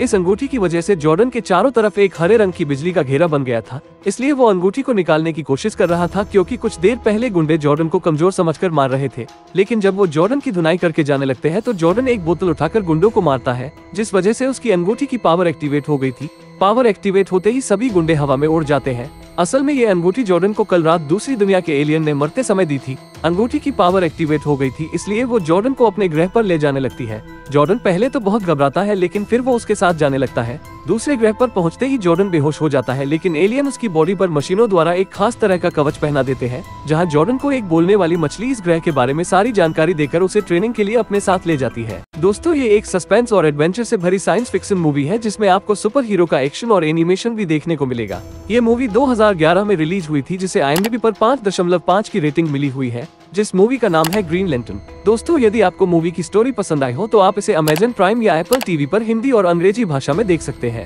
इस अंगूठी की वजह से जॉर्डन के चारों तरफ़ एक हरे रंग की बिजली का घेरा बन गया था। इसलिए वो अंगूठी को निकालने की कोशिश कर रहा था, क्योंकि कुछ देर पहले गुंडे जॉर्डन को कमज़ोर समझकर मार रहे थे। लेकिन जब वो जॉर्डन की धुनाई करके जाने लगते हैं तो जॉर्डन एक बोतल उठाकर गुंडों को मारता है, जिस वजह से उसकी अंगूठी की पावर एक्टिवेट हो गई थी। पावर एक्टिवेट होते ही सभी गुंडे हवा में उड़ जाते हैं। असल में ये अंगूठी जॉर्डन को कल रात दूसरी दुनिया के एलियन ने मरते समय दी थी। अंगूठी की पावर एक्टिवेट हो गई थी, इसलिए वो जॉर्डन को अपने ग्रह पर ले जाने लगती है। जॉर्डन पहले तो बहुत घबराता है, लेकिन फिर वो उसके साथ जाने लगता है। दूसरे ग्रह पर पहुँचते ही जॉर्डन बेहोश हो जाता है, लेकिन एलियन उसकी बॉडी पर मशीनों द्वारा एक खास तरह का कवच पहना देते हैं, जहाँ जॉर्डन को एक बोलने वाली मछली इस ग्रह के बारे में सारी जानकारी देकर उसे ट्रेनिंग के लिए अपने साथ ले जाती है। दोस्तों, ये एक सस्पेंस और एडवेंचर से भरी साइंस फिक्शन मूवी है, जिसमें आपको सुपर हीरो का एक्शन और एनिमेशन भी देखने को मिलेगा। ये मूवी 2011 में रिलीज़ हुई थी, जिसे आई पर पाँच दशमलव पाँच की रेटिंग मिली हुई है। जिस मूवी का नाम है ग्रीन लेंटन। दोस्तों, यदि आपको मूवी की स्टोरी पसंद आई हो तो आप इसे अमेजन प्राइम या एप्पल टीवी पर हिंदी और अंग्रेज़ी भाषा में देख सकते हैं।